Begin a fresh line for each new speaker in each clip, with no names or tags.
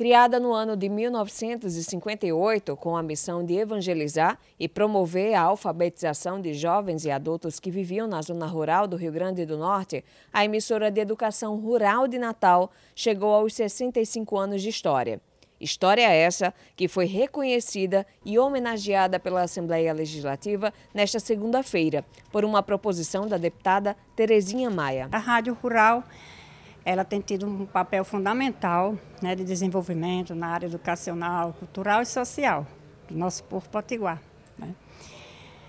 Criada no ano de 1958 com a missão de evangelizar e promover a alfabetização de jovens e adultos que viviam na zona rural do Rio Grande do Norte, a emissora de educação rural de Natal chegou aos 65 anos de história. História essa que foi reconhecida e homenageada pela Assembleia Legislativa nesta segunda-feira, por uma proposição da deputada Terezinha Maia.
A Rádio Rural ela tem tido um papel fundamental né, de desenvolvimento na área educacional, cultural e social do nosso povo potiguar. Né.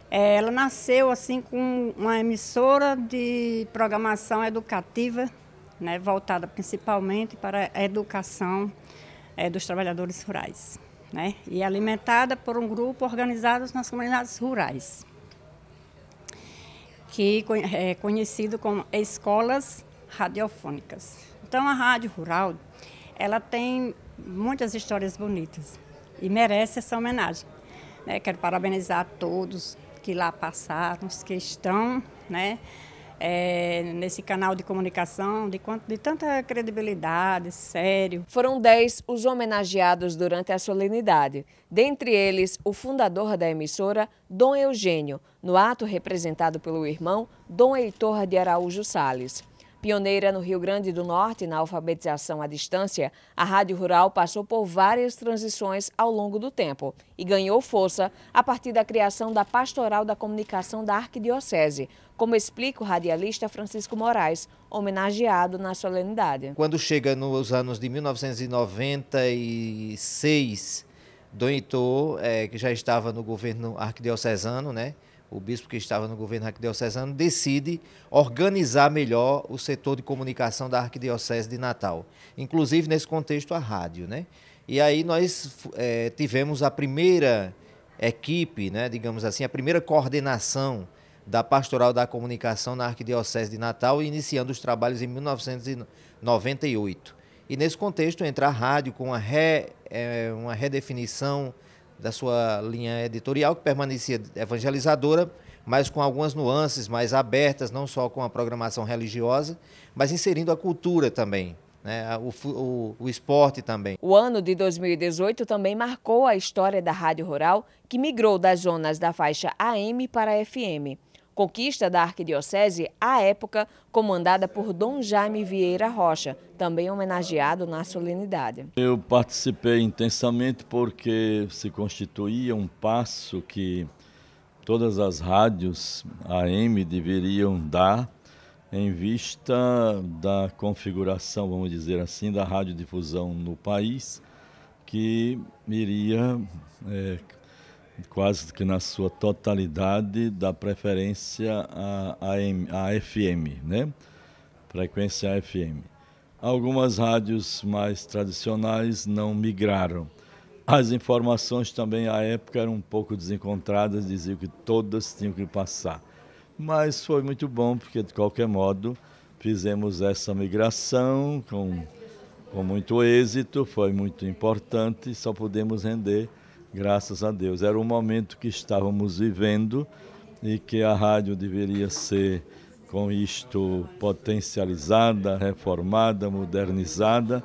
É, ela nasceu assim com uma emissora de programação educativa, né, voltada principalmente para a educação é, dos trabalhadores rurais, né, e alimentada por um grupo organizado nas comunidades rurais, que é conhecido como escolas radiofônicas. Então a rádio rural, ela tem muitas histórias bonitas e merece essa homenagem. Né? Quero parabenizar todos que lá passaram, os que estão, né? É, nesse canal de comunicação de, de, tanta credibilidade, sério.
Foram dez os homenageados durante a solenidade, dentre eles o fundador da emissora, Dom Eugênio, no ato representado pelo irmão Dom Heitor de Araújo Sales. Pioneira no Rio Grande do Norte na alfabetização à distância, a Rádio Rural passou por várias transições ao longo do tempo e ganhou força a partir da criação da Pastoral da Comunicação da Arquidiocese, como explica o radialista Francisco Moraes, homenageado na solenidade.
Quando chega nos anos de 1996, Dom Heitor, é, que já estava no governo arquidiocesano, né? O bispo que estava no governo arquidiocesano, decide organizar melhor o setor de comunicação da Arquidiocese de Natal. Inclusive, nesse contexto, a rádio. Né? E aí nós é, tivemos a primeira equipe, né, digamos assim, a primeira coordenação da Pastoral da Comunicação na Arquidiocese de Natal, iniciando os trabalhos em 1998. E nesse contexto entra a rádio com uma, re, é, uma redefinição da sua linha editorial, que permanecia evangelizadora, mas com algumas nuances mais abertas, não só com a programação religiosa, mas inserindo a cultura também. Né, o, o, o esporte também.
O ano de 2018 também marcou a história da Rádio Rural, que migrou das zonas da faixa AM para a FM conquista da arquidiocese à época comandada por Dom Jaime Vieira Rocha, também homenageado na solenidade.
Eu participei intensamente porque se constituía um passo que todas as rádios AM deveriam dar em vista da configuração, vamos dizer assim, da radiodifusão no país, que iria é, quase que na sua totalidade dá preferência à, à, FM, né? frequência FM. Algumas rádios mais tradicionais não migraram. As informações também à época eram um pouco desencontradas, diziam que todas tinham que passar. Mas foi muito bom, porque de qualquer modo fizemos essa migração com, com muito êxito, foi muito importante, só pudemos render graças a Deus. Era um momento que estávamos vivendo e que a rádio deveria ser, com isto, potencializada, reformada, modernizada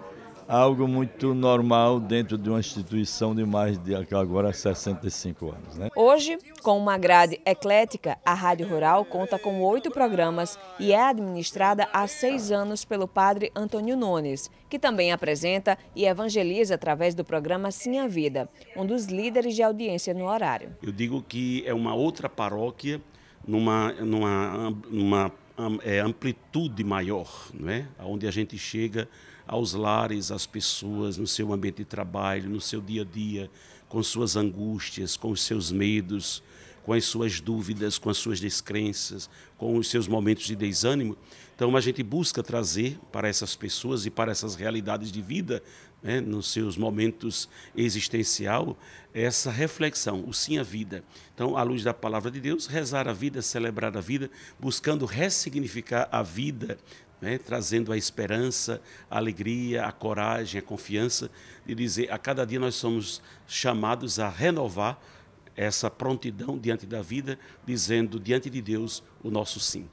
algo muito normal dentro de uma instituição de mais de agora 65 anos. Né?
Hoje, com uma grade eclética, a Rádio Rural conta com oito programas e é administrada há seis anos pelo padre Antônio Nunes, que também apresenta e evangeliza através do programa Sim a Vida, um dos líderes de audiência no horário.
Eu digo que é uma outra paróquia numa, numa, numa é, amplitude maior, não é? onde a gente chega aos lares, às pessoas, no seu ambiente de trabalho, no seu dia a dia, com suas angústias, com os seus medos, com as suas dúvidas, com as suas descrenças, com os seus momentos de desânimo. Então a gente busca trazer para essas pessoas e para essas realidades de vida, né, nos seus momentos existencial, essa reflexão, o sim à vida. Então, à luz da palavra de Deus, rezar a vida, celebrar a vida, buscando ressignificar a vida né, trazendo a esperança, a alegria, a coragem, a confiança de dizer a cada dia nós somos chamados a renovar essa prontidão diante da vida, dizendo diante de Deus o nosso sim.